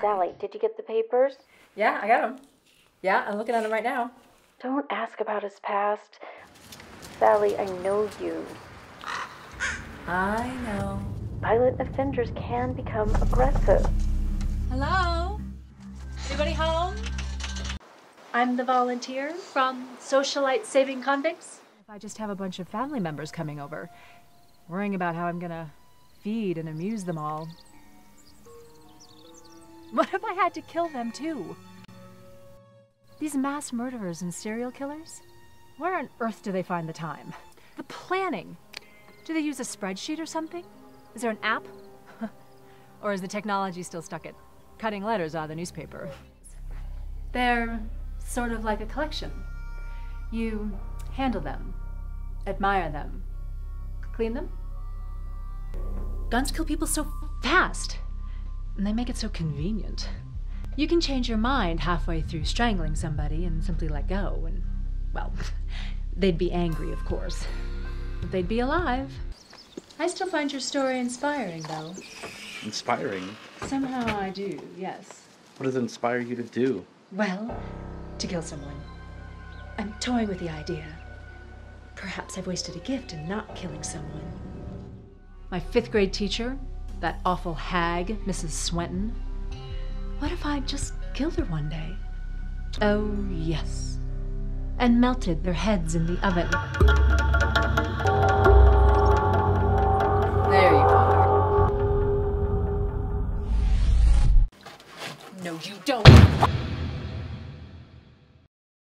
Sally, did you get the papers? Yeah, I got them. Yeah, I'm looking at them right now. Don't ask about his past. Sally, I know you. I know. Violent offenders can become aggressive. Hello? Anybody home? I'm the volunteer from Socialite Saving Convicts. If I just have a bunch of family members coming over, worrying about how I'm gonna feed and amuse them all. What if I had to kill them too? These mass murderers and serial killers? Where on earth do they find the time? The planning! Do they use a spreadsheet or something? Is there an app? or is the technology still stuck at cutting letters out of the newspaper? They're sort of like a collection. You handle them, admire them, clean them. Guns kill people so fast, and they make it so convenient. You can change your mind halfway through strangling somebody and simply let go, and, well, they'd be angry, of course, but they'd be alive. I still find your story inspiring, though. Inspiring. Somehow I do, yes. What does it inspire you to do? Well, to kill someone. I'm toying with the idea. Perhaps I've wasted a gift in not killing someone. My fifth grade teacher, that awful hag, Mrs. Swenton. What if I just killed her one day? Oh, yes. And melted their heads in the oven. There you are. No, you don't.